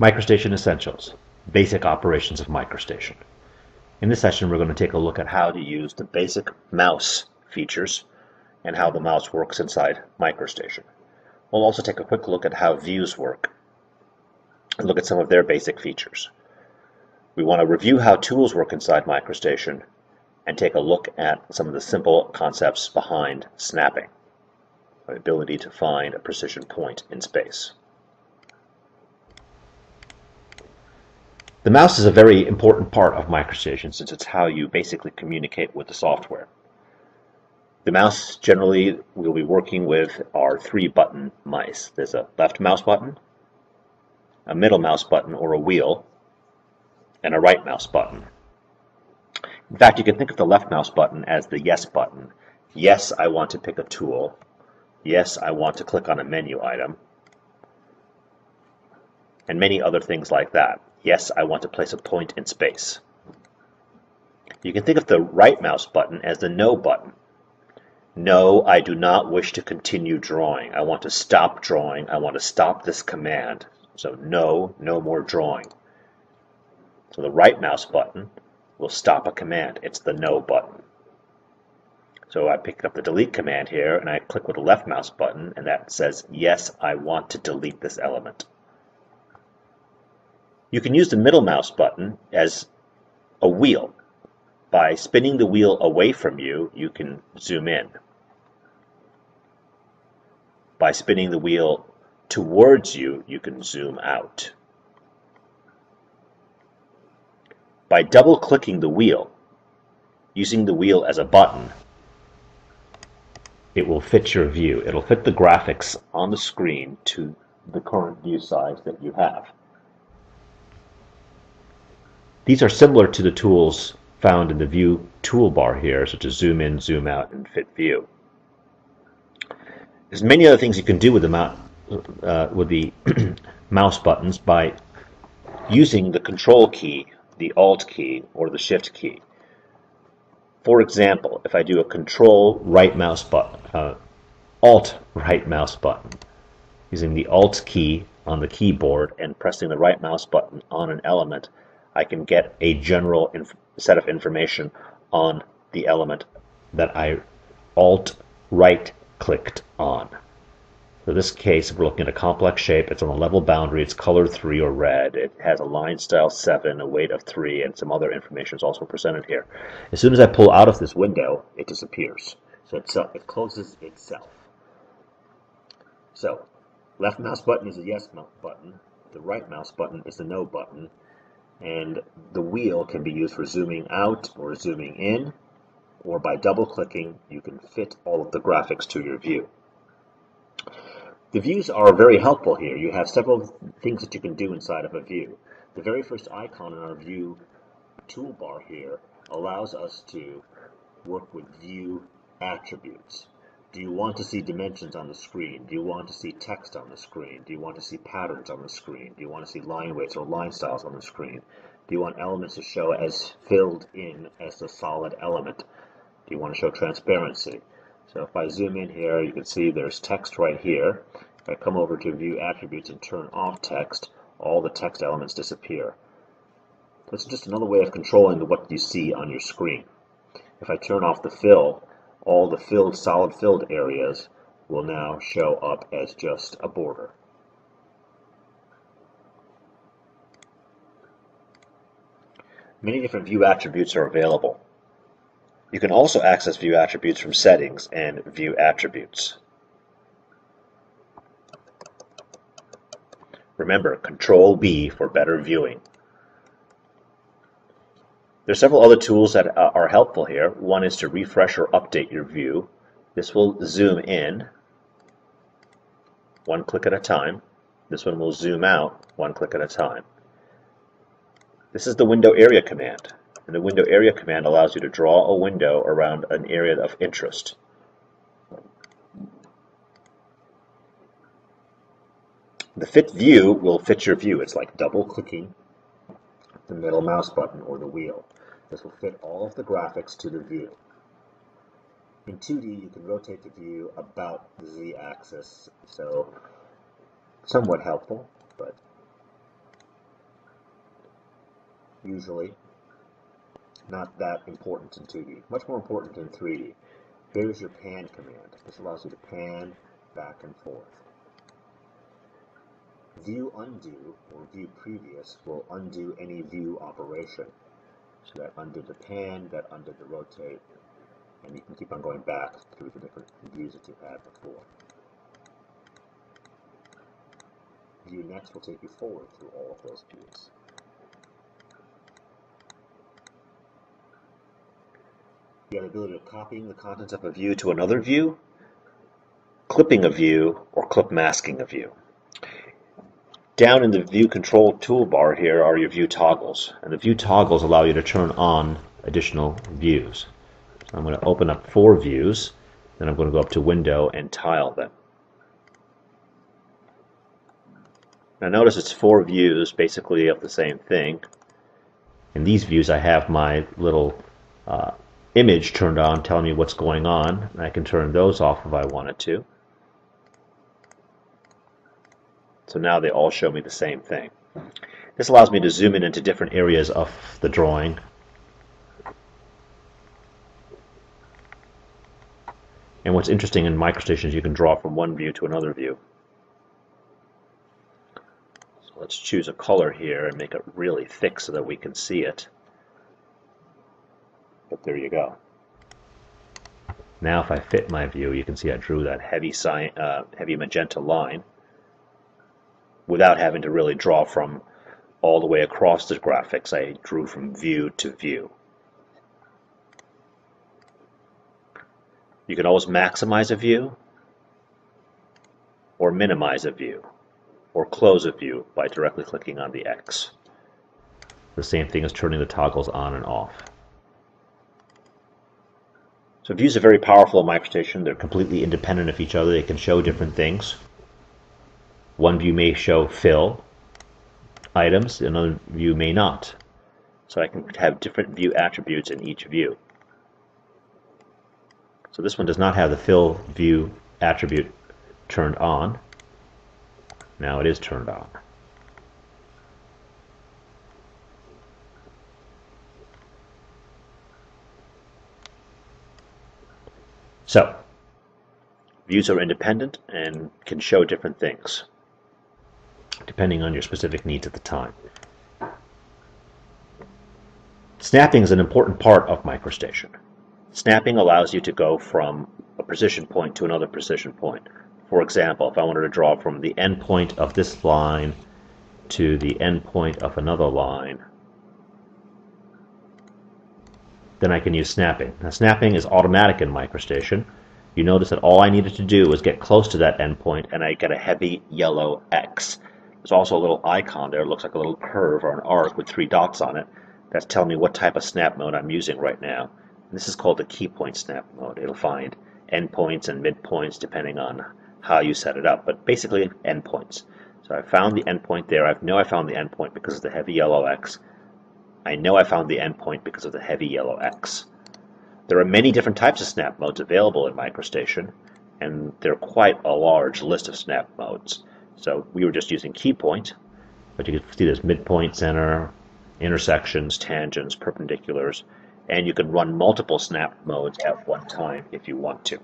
MicroStation Essentials, Basic Operations of MicroStation. In this session, we're going to take a look at how to use the basic mouse features and how the mouse works inside MicroStation. We'll also take a quick look at how views work and look at some of their basic features. We want to review how tools work inside MicroStation and take a look at some of the simple concepts behind snapping, the ability to find a precision point in space. The mouse is a very important part of MicroStation since it's how you basically communicate with the software. The mouse generally we'll be working with are three button mice. There's a left mouse button, a middle mouse button or a wheel, and a right mouse button. In fact, you can think of the left mouse button as the yes button. Yes, I want to pick a tool. Yes, I want to click on a menu item. And many other things like that. Yes, I want to place a point in space. You can think of the right mouse button as the no button. No, I do not wish to continue drawing. I want to stop drawing. I want to stop this command. So no, no more drawing. So the right mouse button will stop a command. It's the no button. So I pick up the delete command here and I click with the left mouse button and that says yes, I want to delete this element. You can use the middle mouse button as a wheel. By spinning the wheel away from you, you can zoom in. By spinning the wheel towards you, you can zoom out. By double-clicking the wheel, using the wheel as a button, it will fit your view. It'll fit the graphics on the screen to the current view size that you have. These are similar to the tools found in the View toolbar here, such as Zoom In, Zoom Out, and Fit View. There's many other things you can do with the, uh, with the mouse buttons by using the Control key, the Alt key, or the Shift key. For example, if I do a Control right mouse button, uh, Alt right mouse button, using the Alt key on the keyboard and pressing the right mouse button on an element, I can get a general set of information on the element that I alt right clicked on. In this case, if we're looking at a complex shape. It's on a level boundary. It's color 3 or red. It has a line style 7, a weight of 3, and some other information is also presented here. As soon as I pull out of this window, it disappears. So it closes itself. So, left mouse button is a yes button. The right mouse button is the no button and the wheel can be used for zooming out or zooming in or by double clicking you can fit all of the graphics to your view. The views are very helpful here. You have several things that you can do inside of a view. The very first icon in our view toolbar here allows us to work with view attributes. Do you want to see dimensions on the screen? Do you want to see text on the screen? Do you want to see patterns on the screen? Do you want to see line weights or line styles on the screen? Do you want elements to show as filled in as a solid element? Do you want to show transparency? So if I zoom in here, you can see there's text right here. If I come over to view attributes and turn off text, all the text elements disappear. This is just another way of controlling what you see on your screen. If I turn off the fill, all the filled solid filled areas will now show up as just a border. Many different view attributes are available. You can also access view attributes from settings and view attributes. Remember, Control B for better viewing. There's several other tools that uh, are helpful here. One is to refresh or update your view. This will zoom in one click at a time. This one will zoom out one click at a time. This is the window area command. And the window area command allows you to draw a window around an area of interest. The fit view will fit your view. It's like double clicking the middle mouse button or the wheel. This will fit all of the graphics to the view. In 2D, you can rotate the view about the z-axis, so somewhat helpful, but usually. Not that important in 2D. Much more important in 3D. Here's your pan command. This allows you to pan back and forth. View undo or view previous will undo any view operation. So that undid the pan, that undid the rotate, and you can keep on going back through the different views that you had before. View next will take you forward through all of those views. You have the ability of copying the contents of a view to another view, clipping a view, or clip masking a view. Down in the view control toolbar here are your view toggles, and the view toggles allow you to turn on additional views. So I'm going to open up four views, then I'm going to go up to window and tile them. Now notice it's four views basically of the same thing. In these views I have my little uh, image turned on telling me what's going on. And I can turn those off if I wanted to. So now they all show me the same thing. This allows me to zoom in into different areas of the drawing. And what's interesting in MicroStation is you can draw from one view to another view. So let's choose a color here and make it really thick so that we can see it. But there you go. Now if I fit my view, you can see I drew that heavy, uh, heavy magenta line without having to really draw from all the way across the graphics. I drew from view to view. You can always maximize a view or minimize a view or close a view by directly clicking on the X. The same thing as turning the toggles on and off. So views are very powerful in MicroStation. They're completely independent of each other. They can show different things. One view may show fill items, another view may not. So I can have different view attributes in each view. So this one does not have the fill view attribute turned on. Now it is turned on. So, views are independent and can show different things depending on your specific needs at the time. Snapping is an important part of MicroStation. Snapping allows you to go from a position point to another position point. For example, if I wanted to draw from the end point of this line to the end point of another line, then I can use snapping. Now snapping is automatic in MicroStation. You notice that all I needed to do was get close to that endpoint and I get a heavy yellow X. There's also a little icon there. It looks like a little curve or an arc with three dots on it. That's telling me what type of snap mode I'm using right now. And this is called the key point snap mode. It'll find endpoints and midpoints depending on how you set it up, but basically endpoints. So I found the endpoint there. I know I found the endpoint because of the heavy yellow X. I know I found the endpoint because of the heavy yellow X. There are many different types of snap modes available in MicroStation, and there are quite a large list of snap modes. So we were just using key point, but you can see there's midpoint, center, intersections, tangents, perpendiculars, and you can run multiple snap modes at one time if you want to.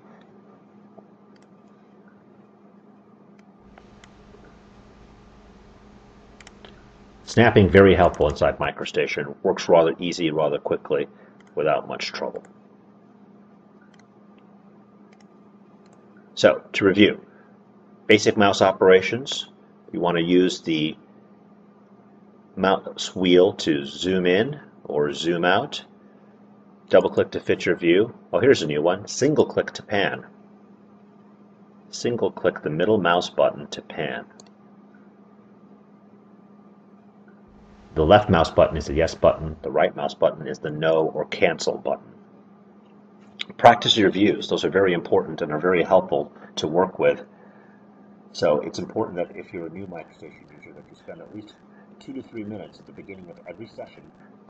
Snapping very helpful inside MicroStation. Works rather easy, rather quickly, without much trouble. So, to review, basic mouse operations. You want to use the mouse wheel to zoom in or zoom out. Double click to fit your view. Oh, here's a new one. Single click to pan. Single click the middle mouse button to pan. The left mouse button is the yes button. The right mouse button is the no or cancel button. Practice your views. Those are very important and are very helpful to work with so it's important that if you're a new MicroStation user that you spend at least two to three minutes at the beginning of every session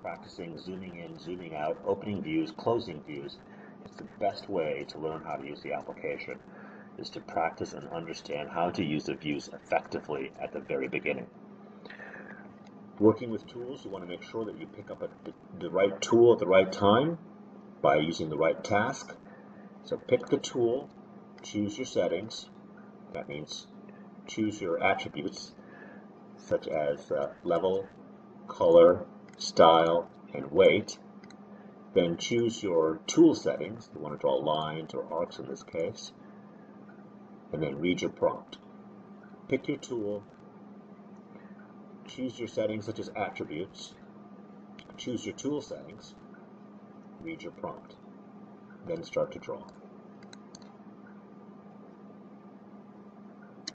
practicing zooming in, zooming out, opening views, closing views. It's the best way to learn how to use the application is to practice and understand how to use the views effectively at the very beginning. Working with tools, you want to make sure that you pick up a, the right tool at the right time by using the right task. So pick the tool, choose your settings. That means choose your attributes such as uh, level, color, style, and weight. Then choose your tool settings. You want to draw lines or arcs in this case. And then read your prompt. Pick your tool, choose your settings such as attributes, choose your tool settings, read your prompt, then start to draw.